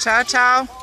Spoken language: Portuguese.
Tchau, tchau.